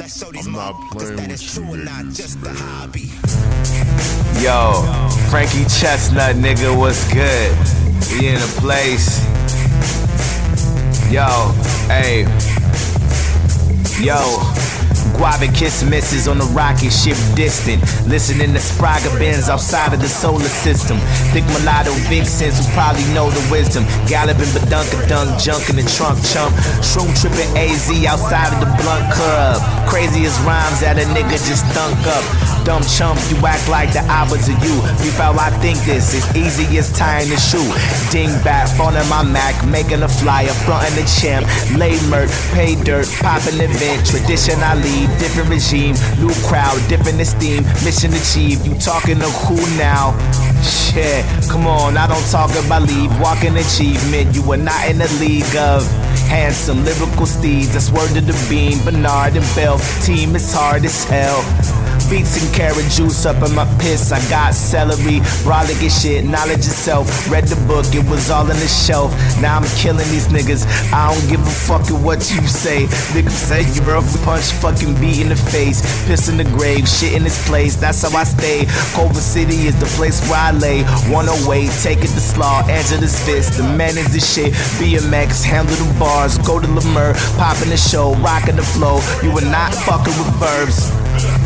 Let's show these I'm not motherfuckers playing that it's true and not just a hobby. Yo, Frankie Chestnut, nigga, what's good? We in a place. Yo, hey. Yo. Guava kiss misses on the rocket ship distant. Listening to Spraga Benz outside of the solar system. Thick mulatto vixens who probably know the wisdom. Galloping badunkadunk, junk in the trunk chump. Shroom tripping AZ outside of the blunt club. Craziest rhymes that a nigga just thunk up. Dumb chump, you act like the hours of you. Beef how I think this is easy as tying the shoe. Ding back, phone in my Mac, making a flyer, frontin' the champ. Lay murk, pay dirt, poppin' event. Tradition I lead, different regime, new crowd, different esteem. Mission achieved, you talking to who now? Shit, come on, I don't talk about leave. Walking achievement, you are not in the league of. Handsome lyrical steeds, that's word of the beam. Bernard and Bell, team is hard as hell. Beats and carrot juice up in my piss. I got celery, brolic and shit, knowledge itself. Read the book, it was all on the shelf. Now I'm killing these niggas. I don't give a fuck what you say. Niggas say you rough punch, fucking beat in the face. Piss in the grave, shit in this place. That's how I stay. Culver City is the place where I lay. 108, take it to slaw, Angela's fist. The man is the shit. BMX, handle the bars, go to Leimert, popping the show, rocking the flow. You are not fucking with verbs.